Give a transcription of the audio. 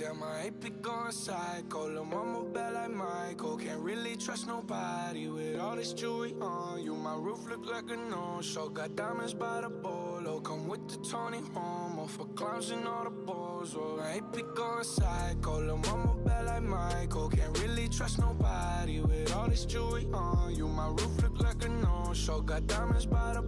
Damn, I ain't be going psycho. Lil' mama bad like Michael. Can't really trust nobody with all this jewelry on you. My roof look like a no-show. Got diamonds by the bolo. Come with the Tony Romo for clowns and all the balls. Oh, I ain't be going psycho. Lil' mama bad like Michael. Can't really trust nobody with all this jewelry on you. My roof look like a no-show. Got diamonds by the